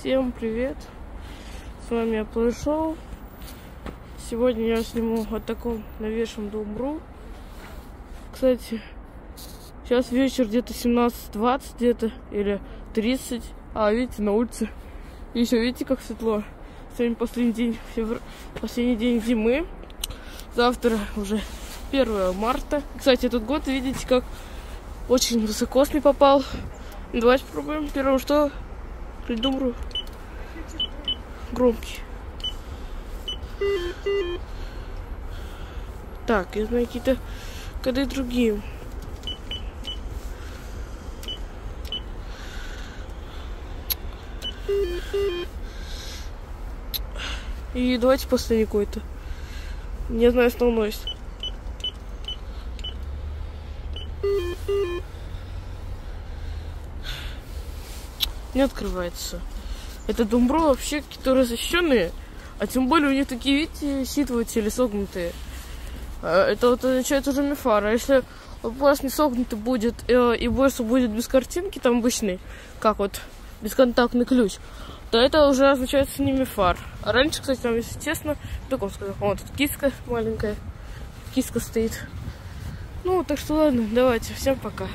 Всем привет! С вами я Шоу. Сегодня я сниму о таком новейшем Думбру. Кстати, сейчас вечер где-то 17-20 где-то или 30. А, видите, на улице. Еще видите, как светло. Сегодня последний день, февр... последний день зимы. Завтра уже 1 марта. Кстати, этот год, видите, как очень высоко с попал. Давайте попробуем. Первым что? Придумру. Громкий. Так, я знаю какие-то коды другие. И давайте последний какой-то. Не знаю основной. Не открывается. Это думбро вообще которые защищенные. А тем более у них такие, видите, считыватели согнутые. А, это вот означает уже мифар. А если вас не согнутый будет э, и больше будет без картинки, там обычный, как вот бесконтактный ключ, то это уже означает не мифар. А раньше, кстати, там, если честно, так он сказал, вот тут киска маленькая, киска стоит. Ну, так что ладно, давайте, всем пока.